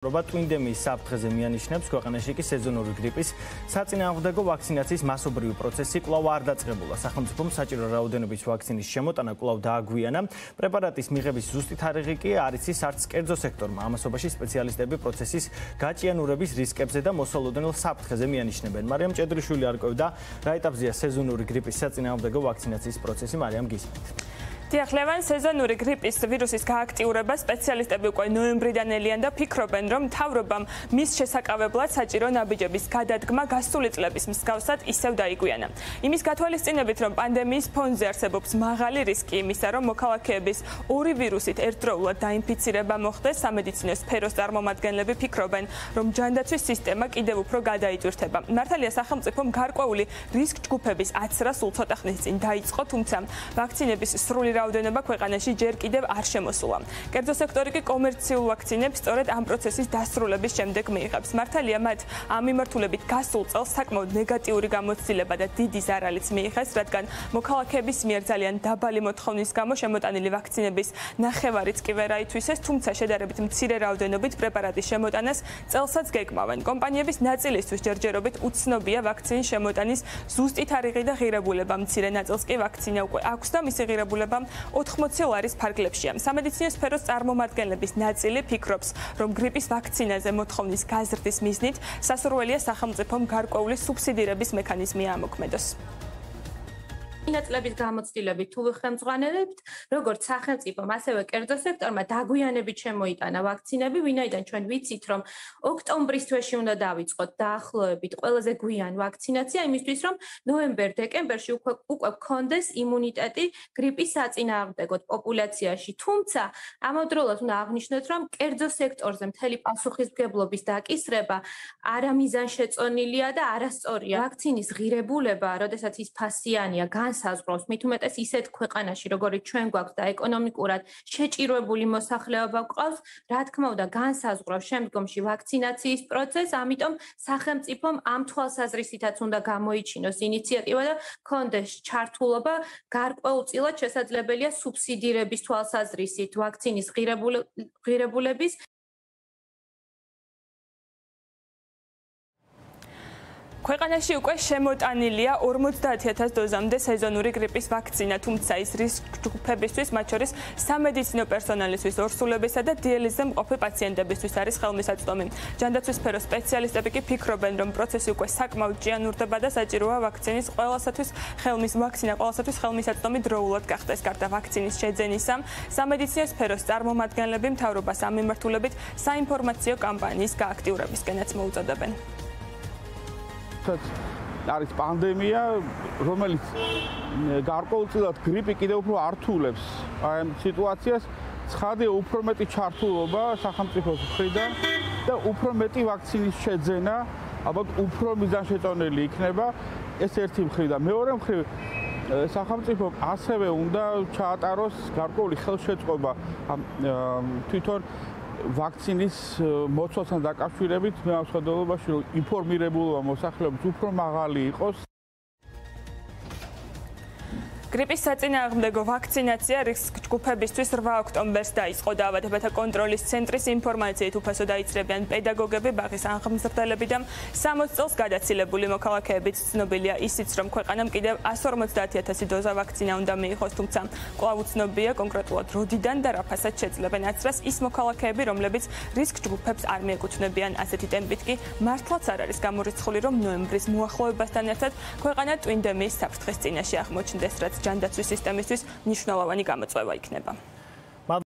რობა ტვინდემიის საფრთხეზე მიანიშნებს ქვეყანაში კი სეზონური გრიპის საწინააღმდეგო ვაქცინაციის მასობრივი პროცესი კვლავ არ დაწყებულა. სახელმწიფომ საჭირო რაოდენობის ვაქცინის შემოტანა კვლავ დააგვიანა. პრეპარატის მიღების ზუსტი თარიღი კი არ იცის არც კერძო სექტორმა. ამასობაში სპეციალისტები პროცესის გაჭიანურების რისკებზე და მოსალოდნელ საფრთხეზე მიანიშნებენ. მარიამ ჭედრიშვილი არკვევდა რა ეტაპზეა სეზონური გრიპის საწინააღმდეგო ვაქცინაციის პროცესი. მარიამ გისმენთ. დიახლევან სეზონური გრიპის ვირუსის გააქტიურება სპეციალისტები უკვე ნოემბრიდან ელიან და ფიქრობენ, რომ თავრობამ მის შესაკავებლად საჭირო ნაბიჯების გადადგმა გასული წლების მსგავსად ისევ დაიგვიანა. იმის გათვალისწინებით, რომ პანდემიის ფონზე არსებობს მაღალი რისკი იმისა, რომ მოქალაქეების ორი ვირუსით ერთდროულად დაინფიცირება მოხდეს, სამედიცინო სფეროს წარმომადგენლები ფიქრობენ, რომ ჯანდაცვის სისტემა კიდევ უფრო გადაიწვირთება. მართალია სახელმწიფომ გარკვეული რისკ ჯგუფების აცრა სულ ცოტა ხნის წინ დაიწყო, თუმცა ვაქცინების სრული რაოდენობა ქვეყანაში ჯერ კიდევ არ შემოსულა. კერძო სექტორი კი კომერციულ ვაქცინებს სწორედ ამ პროცესის დასრულების შემდეგ მიიღებს. მართალია მათ ამ მიმართულებით გასულ წელს საკმაოდ ნეგატიური გამოცდილება და დიდი ზარალიც მიიღეს, რადგან მოქალაქეების მიერ ძალიან დაბალი მოთხოვნის გამო შემოტანილი ვაქცინების ნახევარიც კი ვერ აითვისეს, თუმცა შედარებით მცირე რაოდენობით პრეპარატის შემოტანას წელსაც გეკმავენ. კომპანიების ნაწილისთვის ჯერჯერობით უცნობია ვაქცინის შემოტანის ზუსტი თარიღი და ღირებულება. მცირე ნაწილს კი ვაქცინა უკვე აქვს და მისი ღირებულება 80 ლარის ფარგლებშია. სამედიცინო სფეროს წარმომადგენლების ნაწილი ფიქრობს, რომ გრიპის ვაქცინაზე მოთხოვნის გაზრდის მიზნით სასურველია სახელმწიფომ გარკვეული სუბსიდირების მექანიზმი ამოქმედოს. ინაწლების გამოცდილებით თუ ხელმძღვანელებთ, როგორც სახელმწიფომ, ასევე კერძო სექტორმა დაგვიანებით შემოიტანა ვაქცინები, ვინაიდან ჩვენ ვიცით, რომ ოქტომბრის თვეში უნდა დავიწყოთ დაახლოებით ყველაზე გვიან ვაქცინაცია, იმისთვის, რომ ნოემბერ-დეკემბერში უკვე უკვე გქონდეს იმუნიტეტი გრიპის საწინააღმდეგოდ პოპულაციაში. თუმცა, ამავდროულად უნდა აღნიშნოთ, რომ კერძო სექტორზე მთელი პასუხისმგებლობის დაკისრება არამიზანშეწონილია და არასწორია. ვაქცინის ღირებულება, როდესაც ის ფასიანია, განს განსაზღვროს მით უმეტეს ისეთ ქვეყანაში როგორიც ჩვენ გვაქვს და ეკონომიკურად შეჭირვებული მოსახლეობა გვყავს რა თქმა უნდა განსაზღვროს შემდგომში ვაქცინაციის პროცესს ამიტომ სახელმწიფომ ამ თვალსაზრისითაც უნდა გამოიჩინოს ინიციატივა და კონდეს ჩართულობა გარკვეულწილად შესაძლებელია სუბსიდირების თვალსაზრისით ვაქცინის ღირებულების ქვეყანაში უკვე შემოტანილია 50000 დოზამდე სეზონური გრიპის ვაქცინა, თუმცა ის რისკ ჯგუფებისთვის, მათ შორის სამედიცინო პერსონალისთვის, ორსულებისა და დიალიზზე მყოფი პაციენტებისთვის არის ხელმისაწვდომი. ჯანდაცვის სფეროს სპეციალისტები კი ფიქრობენ, რომ პროცესი უკვე საკმაოდ ჭიანურდება და საჭიროა ვაქცინის ყველასათვის ხელმის ვაქცინა ყველასათვის ხელმისაწვდომი დროულად გახდეს. გარდა ვაქცინის შეძენისა, სამედიცინო სფეროს წარმომადგენლები მთავრობას ამ მიმართულებით საინფორმაციო კამპანიის გააქტიურებისკენაც მოუწოდებენ. როდესაც არის პანდემია, რომელიც გარკვეულწილად გრიპი კიდევ უფრო ართულებს ამ სიტუაციას, ცხადია უფრო მეტი ჩართულობა სახელმწიფოს მხრიდან და უფრო მეტი ვაქცინის შეძენა, ალბათ უფრო მიზანშეწონილი იქნება ეს ერთი მხრიდან. მეორე მხრივ სახელმწიფო ასევე უნდა ჩაატაროს გარკვეული ხელშეწყობა თვითონ ვაქცინის მოცვალთან დაკავშირებით მე ამ შეხედულებაში რომ ინფორმირებულობა მოსახლეობის უფრო მაღალი იყოს გრიპის საწინააღმდეგო ვაქცინაცია რისკ ჯგუფებისთვის 8 ოქტომბერს დაიწყო. და ავადებათა კონტროლის ცენტრის ინფორმაციით უფასო დაიწყებიან პედაგოგები, ბაღის აღმზრდელები და 60 წელს გადაცილებული მოქალაქეებიც. ცნობილია ისიც, რომ ქვეყანამ კიდევ 150000 დოზა ვაქცინა უნდა მიიღოს, თუმცა კვლავ უცნობია კონკრეტულად როდიდან და რა ფასად შეძლებენ აცრას ის მოქალაქეები, რომლებიც რისკ ჯგუფებს არ მიეკუთვნებიან. ასეთი ტემპით კი მართლაც არ არის გამორიცხული, რომ ნოემბრის მოახლოებასთან ერთად ქვეყანა ტვინდემიის საფრთხეს წინაშე აღმოჩნდეს, რაც ჯანდაცვის სისტემისთვის მნიშვნელოვანი გამოწვევა იქნება.